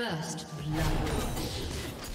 First blood.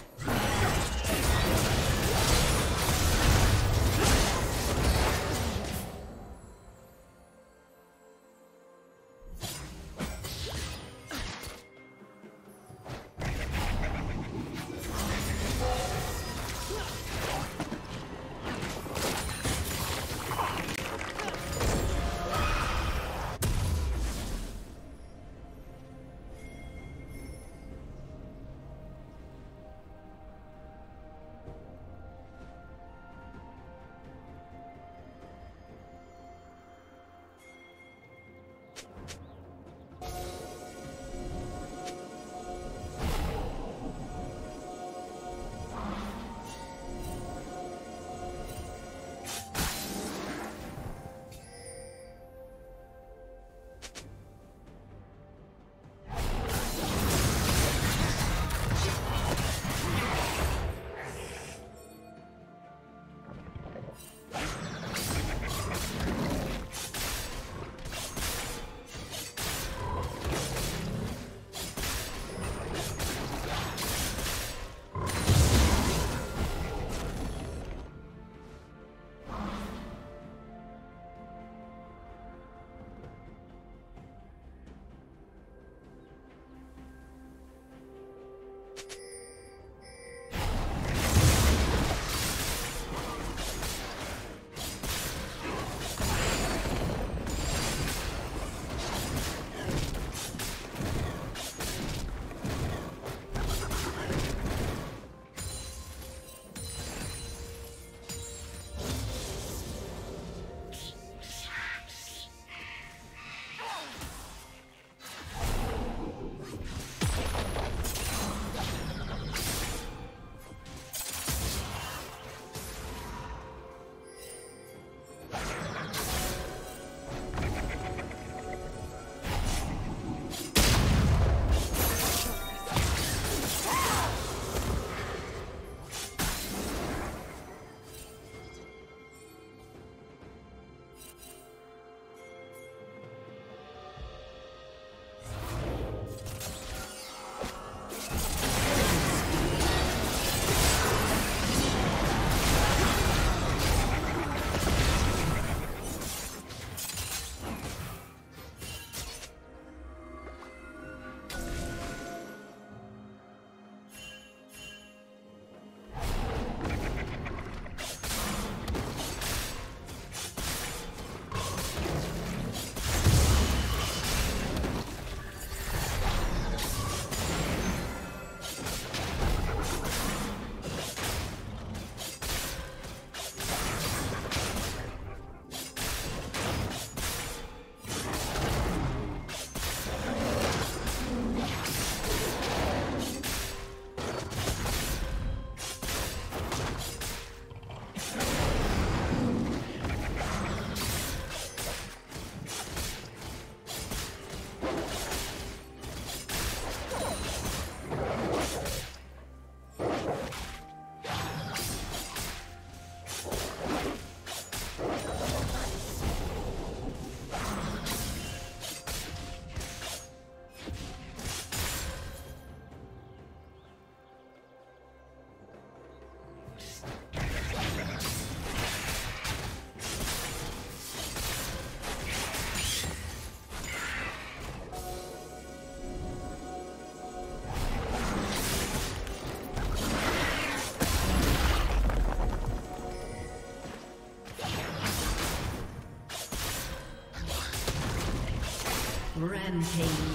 Rampage.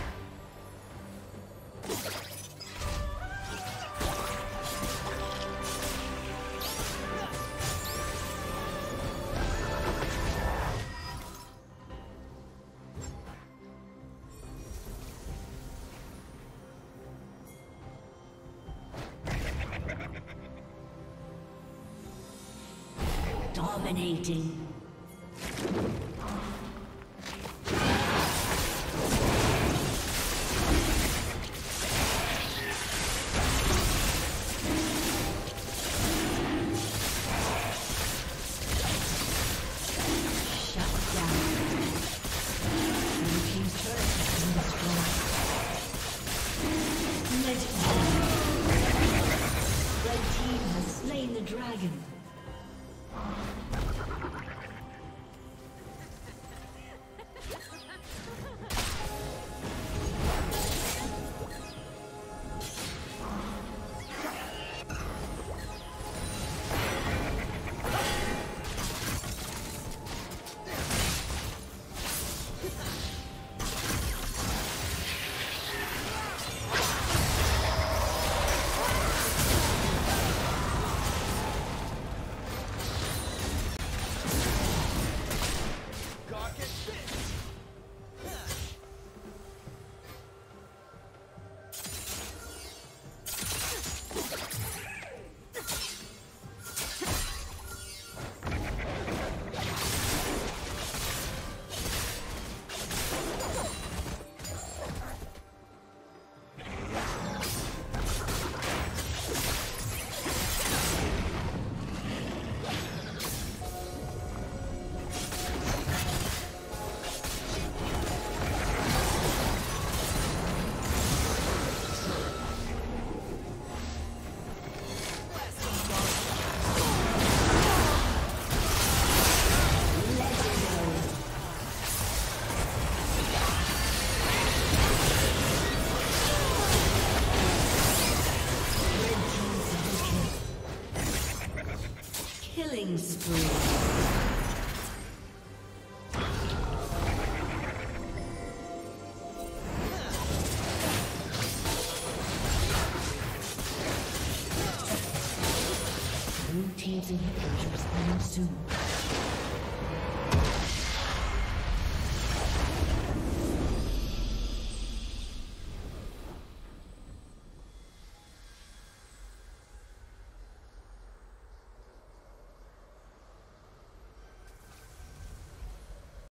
Dominating.